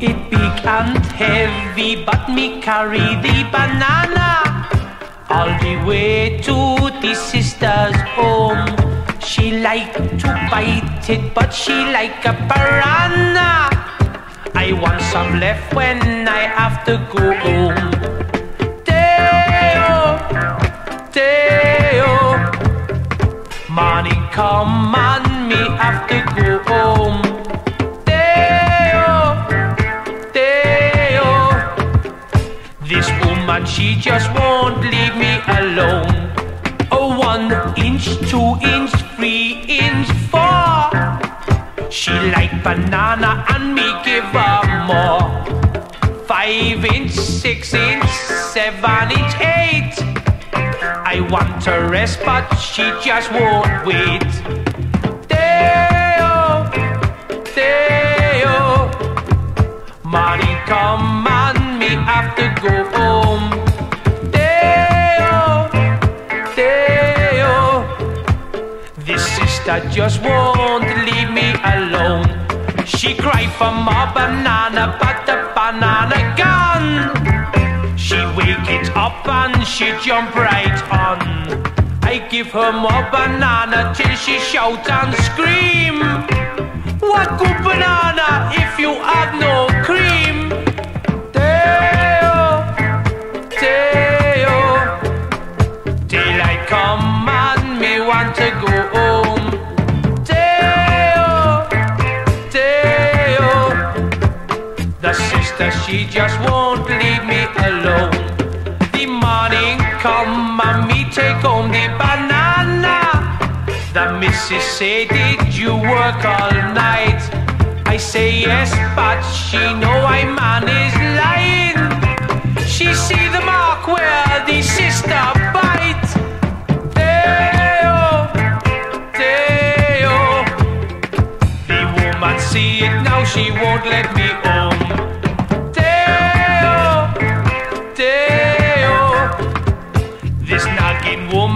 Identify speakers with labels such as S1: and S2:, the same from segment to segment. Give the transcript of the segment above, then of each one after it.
S1: It big and heavy, but me carry the banana all the way to the sister's home. She like to bite it, but she like a piranha. I want some left when I have to go home. Morning come and me have to go home. Deo, Deo, this woman she just won't leave me alone. Oh, one inch, two inch, three inch, four. She like banana and me give her more. Five inch, six inch, seven inch, eight. I want to rest, but she just won't wait. Deo, Deo, money come and me have to go home. Deo, Deo, this sister just won't leave me alone. She cried for more banana, but the banana gone. She wake it up and she jump right on. Give her more banana till she shout and scream. What good banana if you have no cream? Deo, Deo, daylight come and me want to go home. Deo, Deo, the sister she just won't leave me alone. The morning come and me take home the banana. The missus say, did you work all night? I say yes, but she know I man is lying. She see the mark where the sister bite. Deo, Deo. The woman see it now, she won't let me home.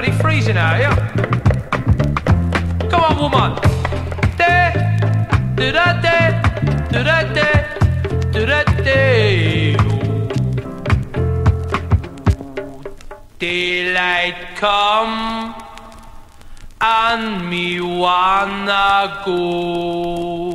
S1: Bloody freezing out here. Come on, woman. De, do da de, do da de, do da de. Daylight come and me wanna go.